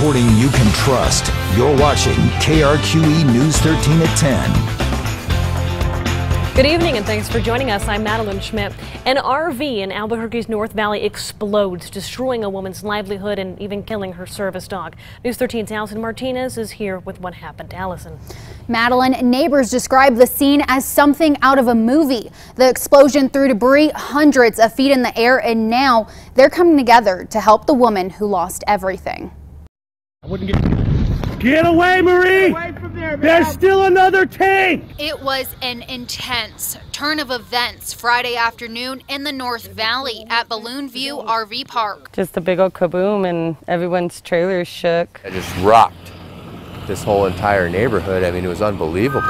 reporting you can trust. You're watching KRQE News 13 at 10. Good evening and thanks for joining us. I'm Madeline Schmidt. An RV in Albuquerque's North Valley explodes, destroying a woman's livelihood and even killing her service dog. News 13's Allison Martinez is here with what happened. Allison. Madeline, neighbors describe the scene as something out of a movie. The explosion threw debris hundreds of feet in the air and now they're coming together to help the woman who lost everything. I wouldn't get. Get away, Marie! Get away from there, man. There's still another tank! It was an intense turn of events Friday afternoon in the North Valley at Balloon View RV Park. Just a big old kaboom, and everyone's trailers shook. It just rocked this whole entire neighborhood. I mean, it was unbelievable.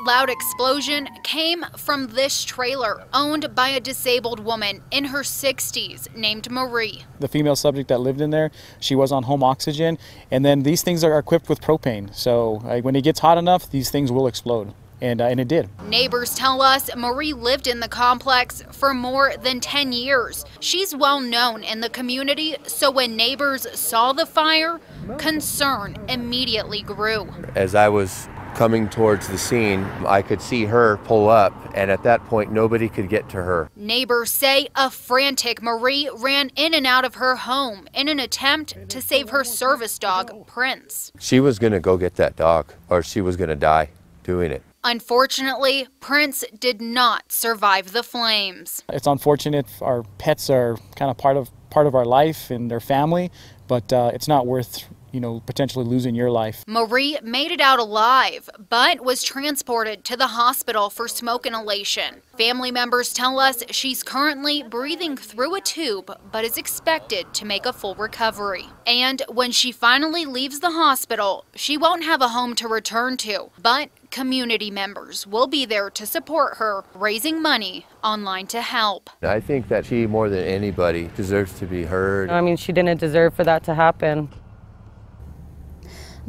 That loud explosion came from this trailer owned by a disabled woman in her 60s named Marie. The female subject that lived in there, she was on home oxygen, and then these things are equipped with propane. So uh, when it gets hot enough, these things will explode. And, uh, and, it did. Neighbors tell us Marie lived in the complex for more than 10 years. She's well known in the community, so when neighbors saw the fire, concern immediately grew. As I was coming towards the scene, I could see her pull up, and at that point, nobody could get to her. Neighbors say a frantic Marie ran in and out of her home in an attempt to save her service dog, Prince. She was going to go get that dog, or she was going to die doing it. Unfortunately, Prince did not survive the flames. It's unfortunate our pets are kind of part of part of our life and their family, but uh, it's not worth you know, potentially losing your life. Marie made it out alive, but was transported to the hospital for smoke inhalation. Family members tell us she's currently breathing through a tube, but is expected to make a full recovery. And when she finally leaves the hospital, she won't have a home to return to, but community members will be there to support her, raising money online to help. I think that she, more than anybody, deserves to be heard. I mean, she didn't deserve for that to happen.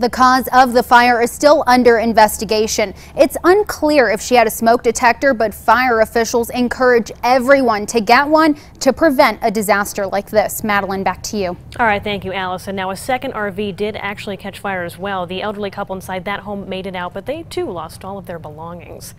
The cause of the fire is still under investigation. It's unclear if she had a smoke detector, but fire officials encourage everyone to get one to prevent a disaster like this. Madeline, back to you. All right, thank you, Allison. Now, a second RV did actually catch fire as well. The elderly couple inside that home made it out, but they too lost all of their belongings.